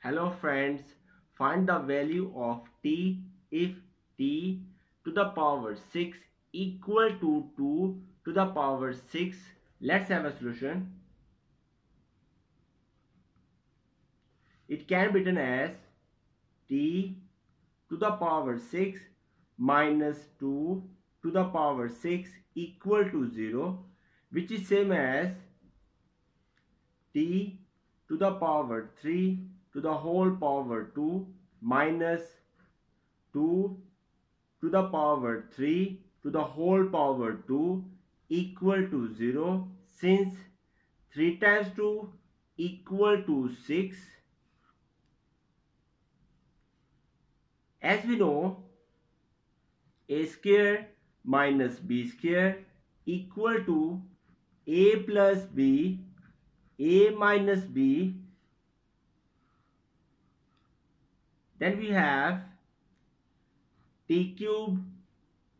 Hello friends, find the value of t if t to the power 6 equal to 2 to the power 6. Let's have a solution. It can be written as t to the power 6 minus 2 to the power 6 equal to 0 which is same as t to the power 3 to the whole power 2 minus 2 to the power 3 to the whole power 2 equal to 0 since 3 times 2 equal to 6 as we know a square minus b square equal to a plus b a minus b then we have t cube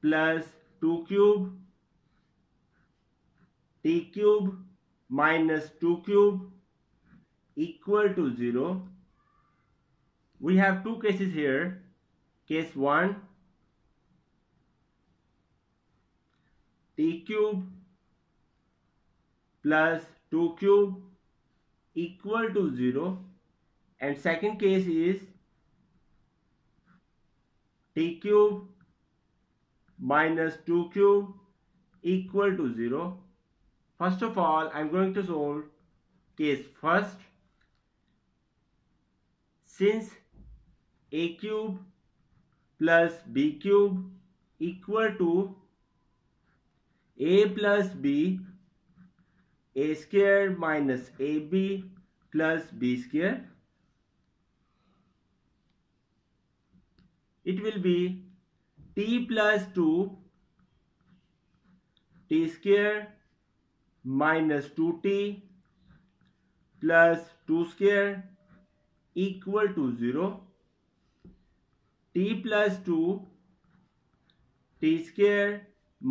plus 2 cube t cube minus 2 cube equal to 0 we have two cases here. Case 1 t cube plus 2 cube equal to 0 and second case is cube minus 2 cube equal to 0 first of all I'm going to solve case first. Since a cube plus b cube equal to a plus b a square minus ab plus b square it will be t plus 2 t square minus 2t plus 2 square equal to 0 t plus 2 t square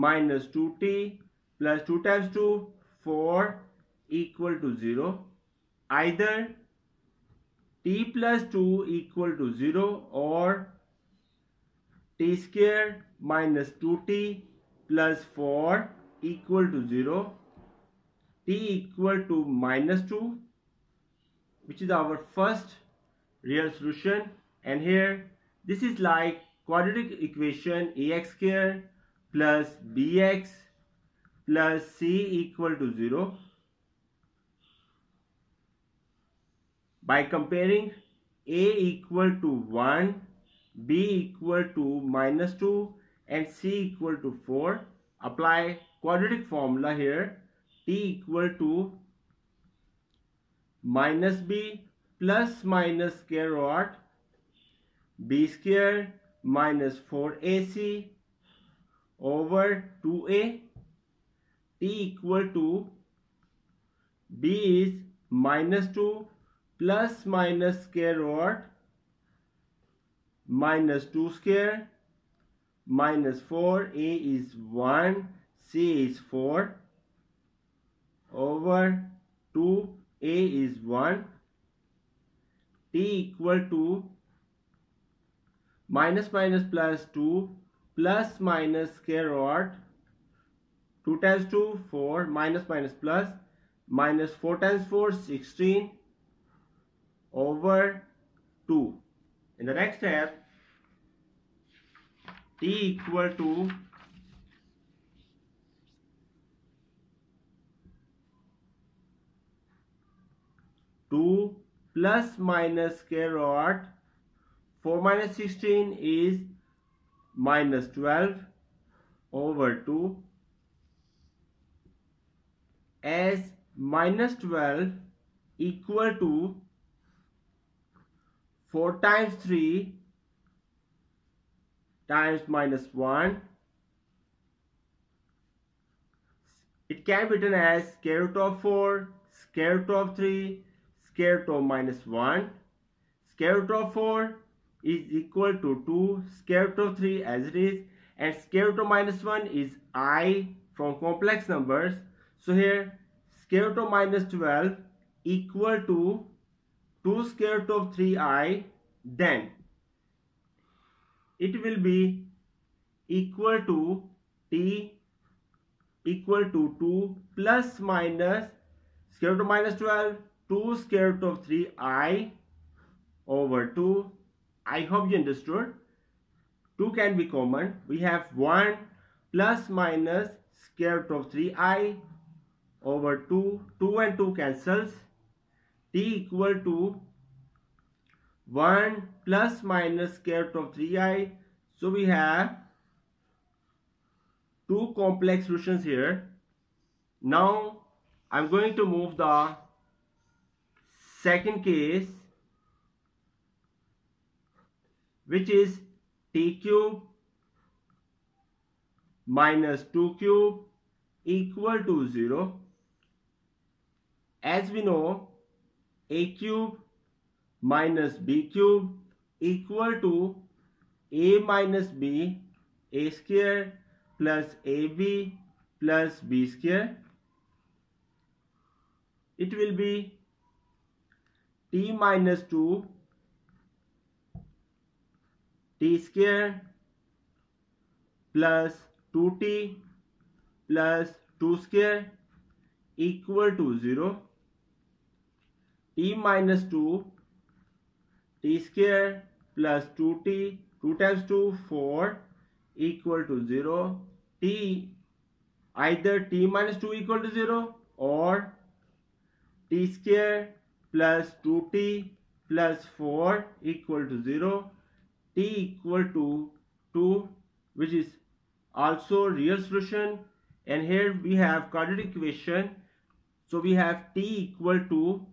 minus 2t plus 2 times 2 4 equal to 0 either t plus 2 equal to 0 or t square minus 2t plus 4 equal to 0 t equal to minus 2 which is our first real solution. And here this is like quadratic equation ax square plus bx plus c equal to 0 by comparing a equal to 1 b equal to minus 2 and c equal to 4 apply quadratic formula here. T equal to minus b plus minus square root. B square minus 4ac over 2a t equal to b is minus 2 plus minus square root minus 2 square. Minus 4 a is 1 c is 4 over 2 a is 1 t equal to minus minus plus 2 plus minus square root. 2 times 2 4 minus minus plus. Minus 4 times 4 16 over 2 in the next step t equal to Two plus minus square root 4 minus 16 is minus 12 over 2 as minus 12 equal to 4 times 3 times minus 1 it can be written as square root of 4 square root of 3 square root of minus 1 square root of 4 is equal to 2 square root of 3 as it is and square root of minus 1 is i from complex numbers. So here square root of minus 12 equal to 2 square root of 3i then it will be equal to t equal to 2 plus minus square root of minus 12 2 square root of 3i over 2 I hope you understood. 2 can be common. We have 1 plus minus square root of 3i over 2 2 and 2 cancels equal to 1 plus minus square root of 3i so we have two complex solutions here. Now I'm going to move the second case which is t cube minus 2 cube equal to 0 as we know a cube minus b cube equal to a minus b a square plus ab plus b square. It will be t minus 2 t square plus 2t plus 2 square equal to 0 t minus 2 t square plus 2t 2 times 2 4 equal to 0 t either t minus 2 equal to 0 or t square plus 2t plus 4 equal to 0 t equal to 2 which is also real solution. And here we have quadratic equation. So we have t equal to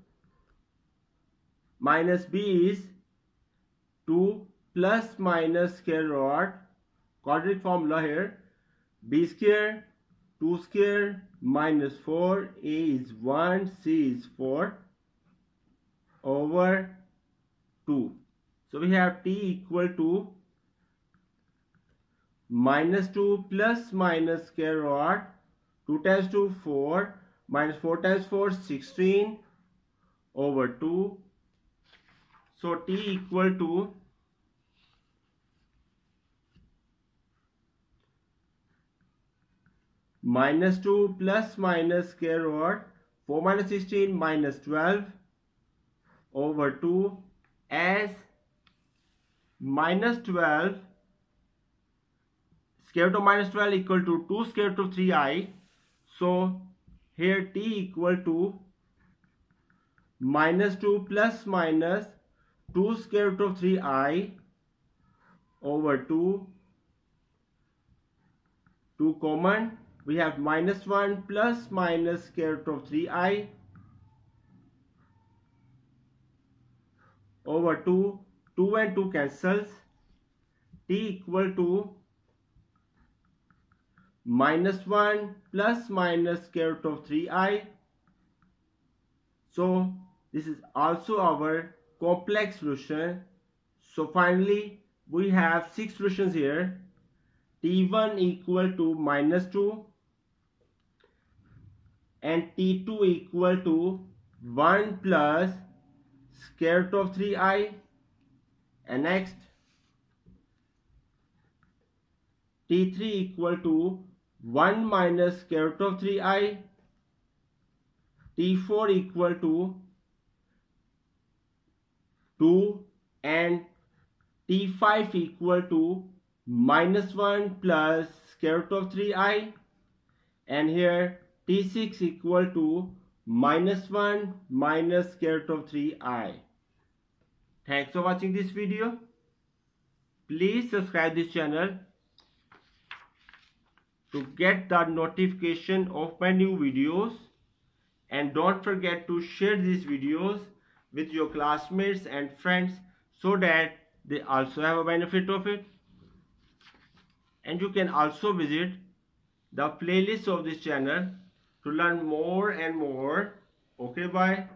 minus b is 2 plus minus square root quadratic formula here. B square 2 square minus 4 a is 1 c is 4 over 2 so we have t equal to minus 2 plus minus square root 2 times 2 4 minus 4 times 4 16 over 2 so t equal to minus 2 plus minus square root 4 minus 16 minus 12 over 2 as minus 12 square root of minus 12 equal to 2 square root of 3i so here t equal to minus 2 plus minus 2 square root of 3i over 2 2 common. We have minus 1 plus minus square root of 3i over 2 2 and 2 cancels. T equal to minus 1 plus minus square root of 3i so this is also our complex solution. So finally we have six solutions here. T1 equal to minus 2 and T2 equal to 1 plus square root of 3i and next T3 equal to 1 minus square root of 3i T4 equal to 2 and T5 equal to minus 1 plus square root of 3i and here T6 equal to minus 1 minus square root of 3i. Thanks for watching this video. Please subscribe this channel to get the notification of my new videos and don't forget to share these videos with your classmates and friends so that they also have a benefit of it. And you can also visit the playlist of this channel to learn more and more. Okay bye